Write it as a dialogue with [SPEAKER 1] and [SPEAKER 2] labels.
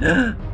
[SPEAKER 1] Yeah.